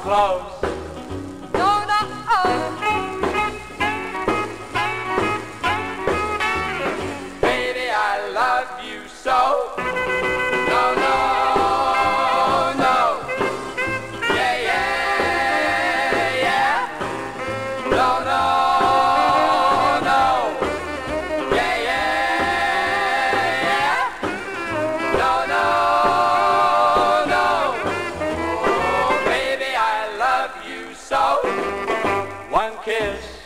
close. No, no. Baby, I love you so. No, no, no. Yeah, yeah, yeah. No, no. says